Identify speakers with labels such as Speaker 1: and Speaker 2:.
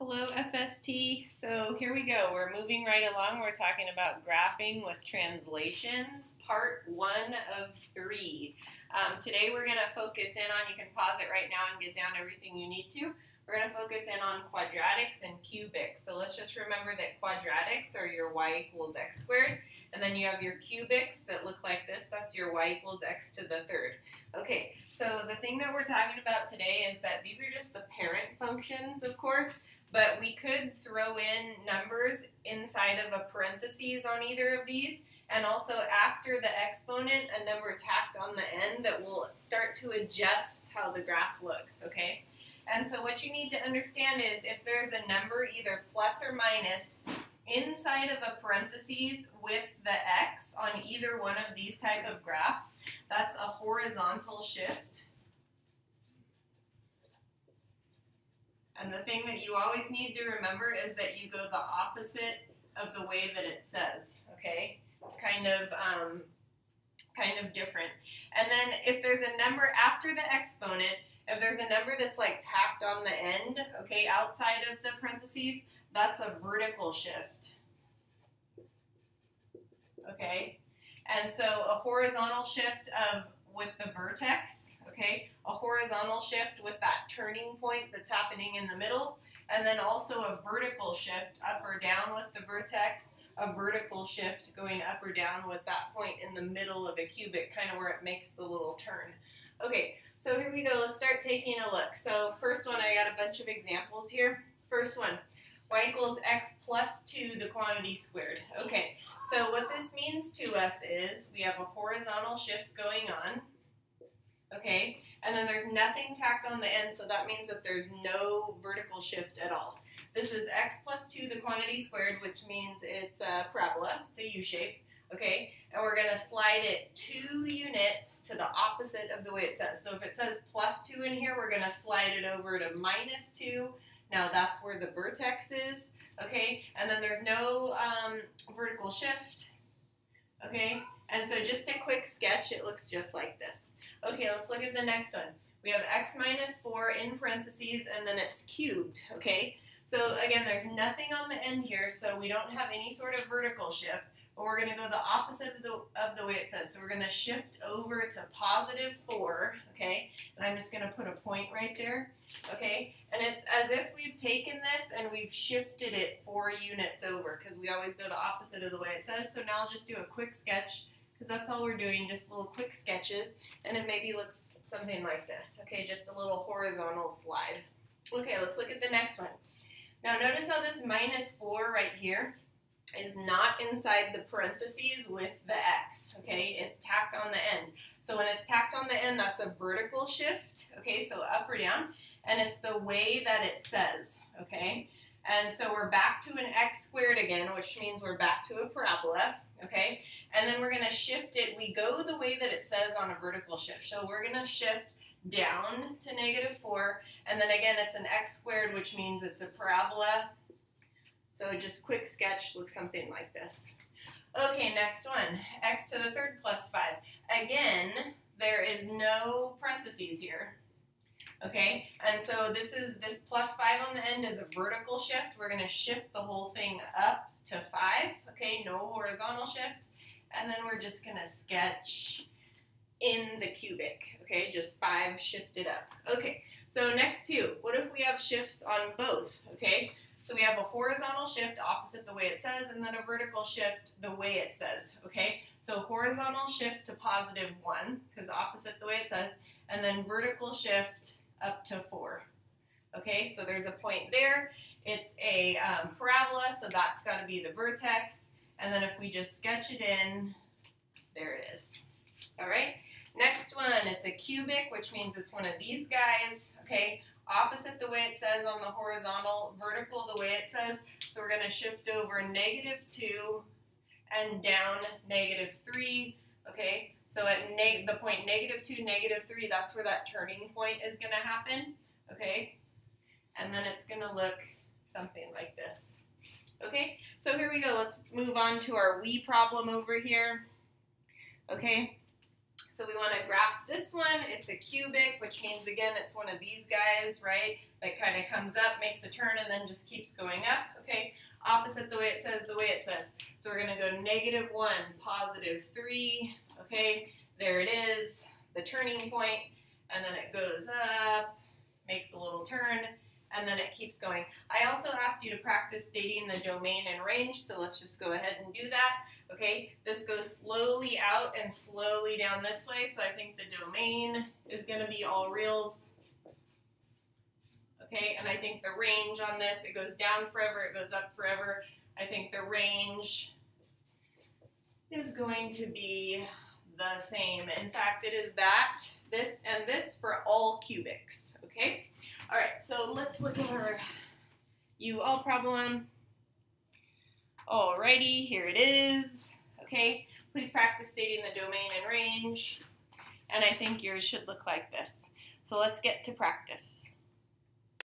Speaker 1: Hello, FST. So here we go. We're moving right along. We're talking about graphing with translations, part one of three. Um, today we're going to focus in on, you can pause it right now and get down everything you need to. We're going to focus in on quadratics and cubics. So let's just remember that quadratics are your y equals x squared. And then you have your cubics that look like this. That's your y equals x to the third. Okay, so the thing that we're talking about today is that these are just the parent functions, of course but we could throw in numbers inside of a parentheses on either of these and also after the exponent a number tacked on the end that will start to adjust how the graph looks, okay? And so what you need to understand is if there's a number either plus or minus inside of a parentheses with the x on either one of these type of graphs, that's a horizontal shift. And the thing that you always need to remember is that you go the opposite of the way that it says, okay? It's kind of um, kind of different. And then if there's a number after the exponent, if there's a number that's like tacked on the end, okay, outside of the parentheses, that's a vertical shift. Okay? And so a horizontal shift of with the vertex, okay? A horizontal shift with that turning point that's happening in the middle, and then also a vertical shift up or down with the vertex, a vertical shift going up or down with that point in the middle of a cubic, kind of where it makes the little turn. Okay, so here we go. Let's start taking a look. So first one, I got a bunch of examples here. First one, y equals x plus 2 the quantity squared. Okay, so what this means to us is we have a horizontal shift going on, okay, and then there's nothing tacked on the end, so that means that there's no vertical shift at all. This is x plus 2 the quantity squared, which means it's a parabola, it's a U-shape, okay, and we're going to slide it two units to the opposite of the way it says. So if it says plus 2 in here, we're going to slide it over to minus 2, now that's where the vertex is, okay? And then there's no um, vertical shift, okay? And so just a quick sketch, it looks just like this. Okay, let's look at the next one. We have x minus 4 in parentheses, and then it's cubed, okay? So again, there's nothing on the end here, so we don't have any sort of vertical shift, but we're going to go the opposite of the, of the way it says. So we're going to shift over to positive 4, okay? And I'm just going to put a point right there okay? And it's as if we've taken this and we've shifted it four units over because we always go the opposite of the way it says. So now I'll just do a quick sketch because that's all we're doing, just little quick sketches. And it maybe looks something like this, okay? Just a little horizontal slide. Okay, let's look at the next one. Now notice how this minus 4 right here is not inside the parentheses with the x, okay? It's tacked on the end. So when it's tacked on the end, that's a vertical shift, okay? So up or down and it's the way that it says, okay? And so we're back to an x squared again, which means we're back to a parabola, okay? And then we're to shift it. We go the way that it says on a vertical shift. So we're to shift down to negative 4, and then again it's an x squared, which means it's a parabola. So just quick sketch looks something like this. Okay, next one, x to the third plus 5. Again, there is no parentheses here, Okay, and so this is this plus 5 on the end is a vertical shift. We're going to shift the whole thing up to 5. Okay, no horizontal shift. And then we're just going to sketch in the cubic. Okay, just 5 shifted up. Okay, so next two. What if we have shifts on both? Okay, so we have a horizontal shift opposite the way it says, and then a vertical shift the way it says. Okay, so horizontal shift to positive 1, because opposite the way it says, and then vertical shift up to 4. Okay, so there's a point there. It's a um, parabola, so that's got to be the vertex. And then if we just sketch it in, there it is. All right, next one, it's a cubic, which means it's one of these guys. Okay, opposite the way it says on the horizontal, vertical the way it says. So we're going to shift over negative 2 and down negative 3. Okay, so at the point negative 2, negative 3, that's where that turning point is going to happen, okay? And then it's going to look something like this. Okay, so here we go. Let's move on to our we problem over here. Okay, so we want to graph this one. It's a cubic, which means, again, it's one of these guys, right? that kind of comes up, makes a turn, and then just keeps going up, okay? Opposite the way it says, the way it says. So we're going to go negative 1, positive 3, okay? There it is, the turning point, and then it goes up, makes a little turn, and then it keeps going. I also asked you to practice stating the domain and range, so let's just go ahead and do that. Okay, this goes slowly out and slowly down this way, so I think the domain is going to be all reals. Okay, and I think the range on this, it goes down forever, it goes up forever. I think the range is going to be the same. In fact, it is that, this, and this for all cubics, okay? All right, so let's look at our U all problem. Alrighty, here it is. Okay, please practice stating the domain and range. And I think yours should look like this. So let's get to practice.